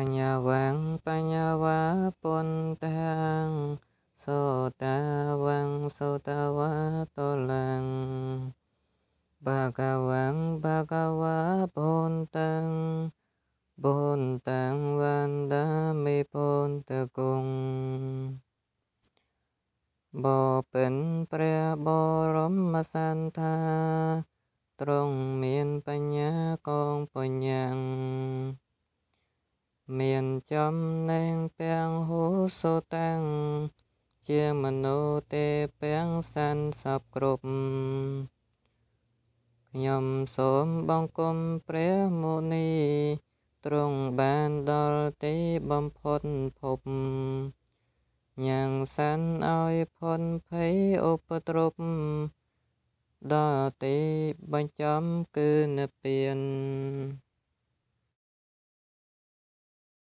បញ្ញវੰបញ្ញវៈពុន្តាំសូតាវੰសូតវតលੰបកវੰបកវៈពុន្តាំពុន្តាំវន្តាមិពុទ្ធគង្គបពិនព្រះបរមសន្តាទ្រង់មានបញ្ញាកងបញ្ញាំង មានចំណេងពាំងហូសូតាំងជាមនុស្សទេពាំងសានសពគ្រប់ខ្ញុំសូមបង្គំព្រះមុនីទ្រង់បានដល់ទីបំផុតភពញ៉ាំងសានឲ្យផុនភ័យឧបទ្រពដល់ទីបញ្ចំគឺនិព្វាន